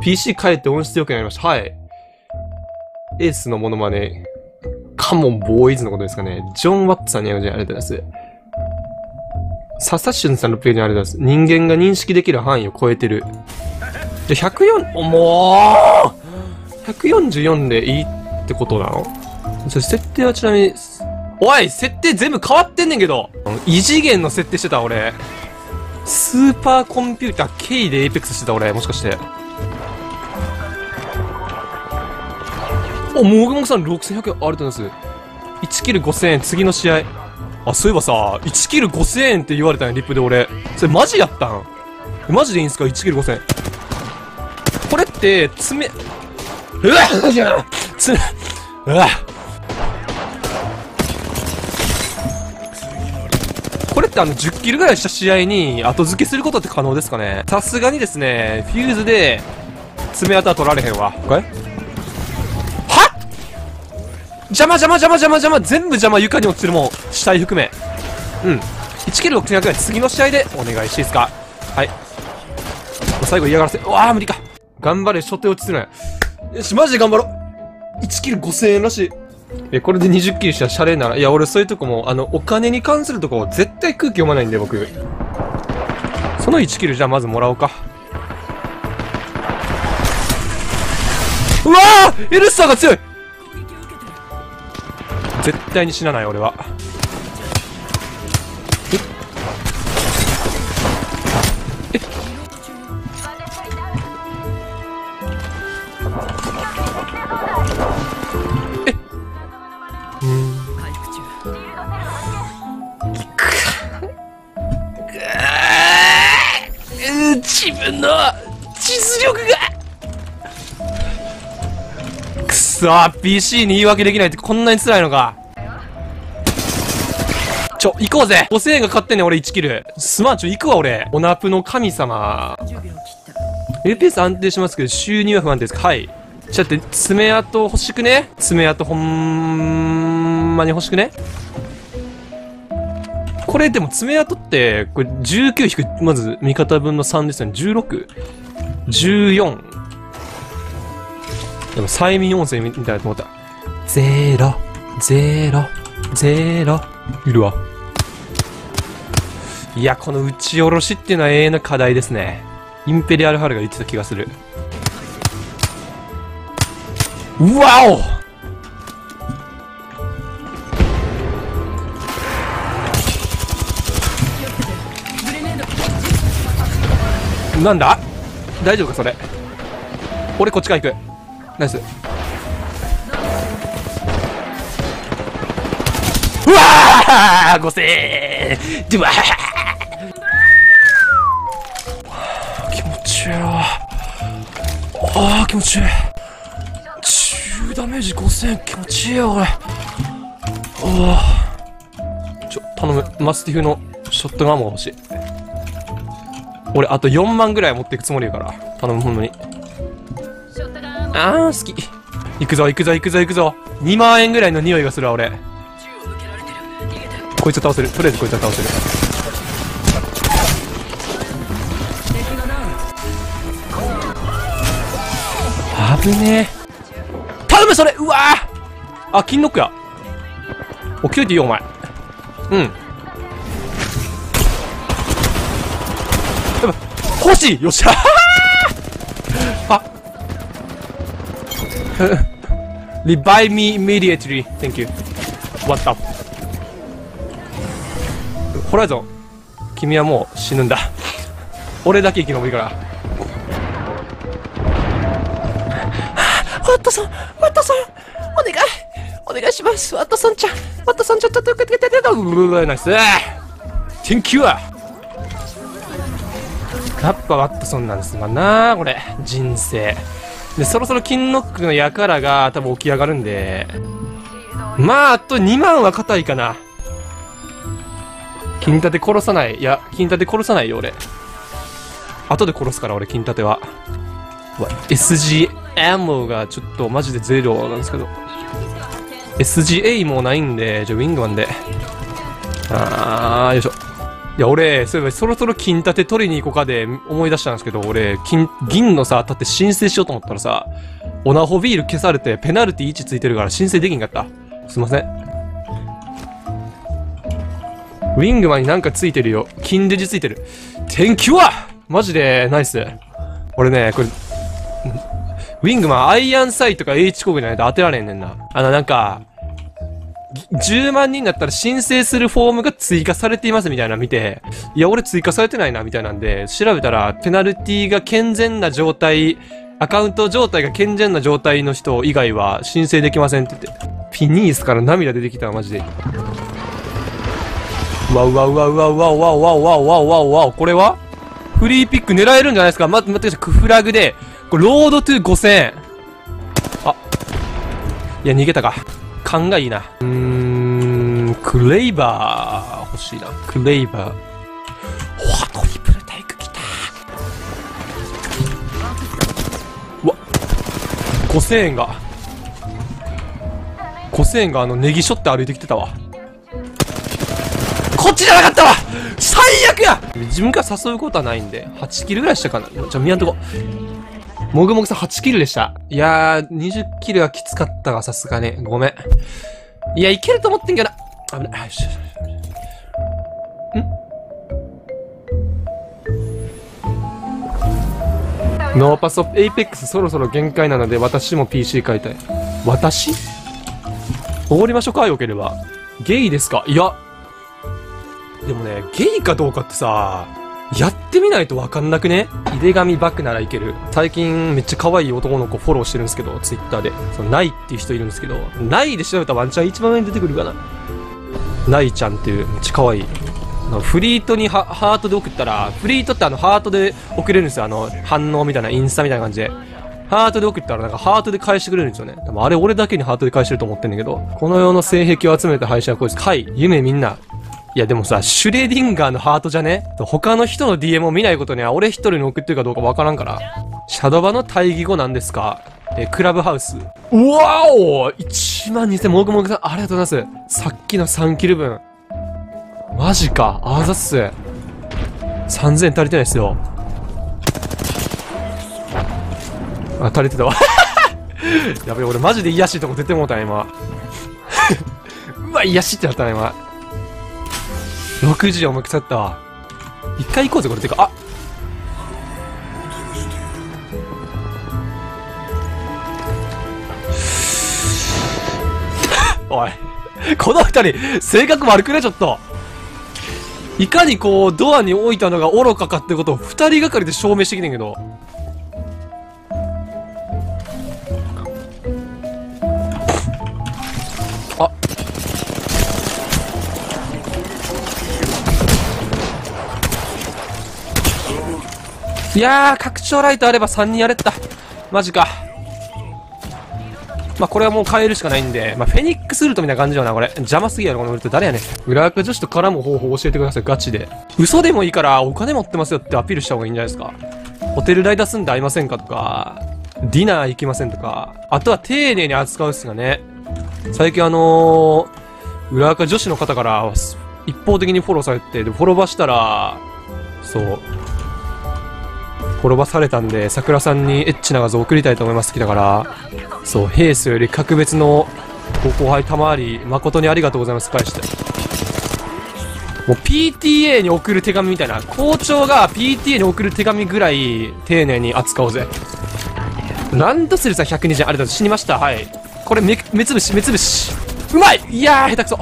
PC 帰って音質良くなりました。はい。エースのモノマネ、カモンボーイズのことですかね。ジョン・ワッツさんにありがとうございます。ササシュンさんのプレイにありがとうございます。人間が認識できる範囲を超えてる。じゃ、104、おもう !144 でいいってことなの？それ設定はちなみに、おい設定全部変わってんねんけど異次元の設定してた俺。スーパーコンピューター K でエイペックスしてた俺、もしかして。お、もぐもぐさん6100円、ありがとうございます。1キル5000円、次の試合。あ、そういえばさ、1キル5000円って言われたんや、リプで俺。それマジやったん？マジでいいんすか ?1 キル5000円。これって、爪、うわっつ、うわこれってあの10キルぐらいした試合に後付けすることって可能ですかね？さすがにですね、フューズで爪痕は取られへんわ。これ邪魔邪魔邪魔邪魔邪魔全部邪魔床に落ちてるもん。死体含め。うん。1キル6100円次の試合でお願いしていいですか？はい。最後嫌がらせ。うわあ無理か。頑張れ、初手落ちするなよ。よし、マジで頑張ろう。1キル5000円らしい。え、これで20キルしたらシャレなら。いや、俺そういうとこも、あの、お金に関するとこ絶対空気読まないんで、僕。その1キルじゃあまずもらおうか。うわーエルッサーが強い絶対に死なない、俺は。え。ええうん自分の実力が。くそー PC に言い訳できないってこんなに辛いのか。ちょ、行こうぜ !5000 円が勝ってんね俺1キル。すまん、ちょ、行くわ俺。オナプの神様。FPS 安定しますけど、収入は不安定ですか？はい。ちょっと、爪痕欲しくね？爪痕ほんまに欲しくね？これでも爪痕って、これ19引く、まず味方分の3ですよね。16、14。でも催眠音声みたいなと思った。ゼロ、ゼロ、ゼロ。いるわ。いや、この打ち下ろしっていうのは永遠の課題ですね。インペリアルハルが言ってた気がする。うわお！なんだ？大丈夫かそれ？俺こっちから行く。ナイス。うわー！ごせー！でわー！気持ちいい。10ダメージ5000気持ちいいよこれ。おーちょ頼む。マスティフのショットガンも欲しい。俺あと4万ぐらい持っていくつもりやから。頼むほんまに。あー好き。行くぞ行くぞ行くぞ行くぞ。2万円ぐらいの匂いがするわ俺。こいつ倒せる。とりあえずこいつは倒せる。危ねえ頼むそれうわーあ金ノックや起きといていいよお前うんやっぱ欲しいよっしゃ あ Revive me immediately. Thank you. What up? ホライゾン、君はもう死ぬんだ。俺だけ生き延びるから。ワットソン、ワットソン、お願い、お願いします。ワットソンちゃん、ワットソンちゃん、ちょっと、ちょっと、ちょっと、ちょっと、うわナイス。Thank you! やっぱワットソンなんですがなこれ。人生。で、そろそろ金ノックの輩が多分起き上がるんで、まあ、あと2万は硬いかな。金立て殺さない。いや、金立て殺さないよ、俺。後で殺すから、俺、金立ては。SG アンモがちょっとマジでゼロなんですけど。SGA もないんで、じゃあウィングマンで。あー、よいしょ。いや、俺、そういえばそろそろ金立て取りに行こうかで思い出したんですけど、俺、金、銀のさ、立て申請しようと思ったらさ、オナホビール消されてペナルティ1ついてるから申請できんかった。すいません。ウィングマンになんかついてるよ。金デジついてる。天気はマジでナイス。俺ね、これ、ウィングマン、アイアンサイとか H 国じゃないと当てられへんねんな。あの、なんか、10万人だったら申請するフォームが追加されていますみたいな見て、いや、俺追加されてないな、みたいなんで、調べたら、ペナルティが健全な状態、アカウント状態が健全な状態の人以外は申請できませんって言って。ピニースから涙出てきた、マジで。うわうわうわうわうわうわうわうわうわうわうわうわこれはフリーピック狙えるんじゃないですか待って待ってください。フラグで、これロードトゥ5000。あ。いや、逃げたか。勘がいいな。うーん、クレイバー欲しいな。クレイバー。うわ、トリプルテイクきた。うわ、5000円が。5000円があの、ネギショって歩いてきてたわ。こっちじゃなかったわ最悪や自分から誘うことはないんで、8キルぐらいしたかな。ちょ、見やんとこ。もぐもぐさん8キルでした。いやー、20キルはきつかったわ、さすがに。ごめん。いや、いけると思ってんけど。危ない。よしよしよしん？ノーパソ Apex そろそろ限界なので私も PC 買いたい。私？おごりましょうかよければ。ゲイですか？いや。でもね、ゲイかどうかってさ、やってみないとわかんなくね？井手紙バックならいける。最近めっちゃ可愛い男の子フォローしてるんですけど、ツイッターで。そのないっていう人いるんですけど、ないで調べたらワンチャン一番上に出てくるかな？ないちゃんっていうめっちゃ可愛い。あのフリートにハートで送ったら、フリートってあのハートで送れるんですよ。あの反応みたいな、インスタみたいな感じで。ハートで送ったらなんかハートで返してくれるんですよね。でもあれ俺だけにハートで返してると思ってんだけど、この世の性癖を集めた配信はこいつ、はい、夢みんな、いやでもさ、シュレディンガーのハートじゃね？他の人の DM を見ないことには俺一人に送ってるかどうかわからんから。シャドバの対義語なんですか？え、クラブハウス。うわお !1 万2000、もぐもぐさん、ありがとうございます。さっきの3キル分。マジか。あざっす。3000足りてないですよ。あ、足りてたわ。やべえ、俺マジで癒しいとこ出てもうたな、今。うわ、癒しってなったな、今。6時を向けちゃったわ。一回行こうぜ、これ。てか、あ おい。この二人、性格悪くね、ちょっと。いかにこう、ドアに置いたのが愚かかってことを二人がかりで証明してきてんけど。いやー、拡張ライトあれば3人やれった。マジか。まあ、これはもう変えるしかないんで、まあ、フェニックスウルトみたいな感じよな、これ。邪魔すぎやろ、このウルト。誰やねん。裏垢女子と絡む方法教えてください、ガチで。嘘でもいいから、お金持ってますよってアピールした方がいいんじゃないですか。ホテル代出すんで会いませんかとか、ディナー行きませんとか、あとは丁寧に扱うっすがね。最近あのー、裏垢女子の方から、一方的にフォローされて、で、フォロバしたら、そう、滅ばされたんで、桜さんにエッチな画像送りたいと思います。来たから、そう、ヘイスより格別のご後輩賜り、誠にありがとうございます。返して。もう PTA に送る手紙みたいな、校長が PTA に送る手紙ぐらい丁寧に扱おうぜ。ランドセルさん120ありがと。死にました。はい。これ、目、目つぶし、目つぶし。うまいいやー、下手くそ。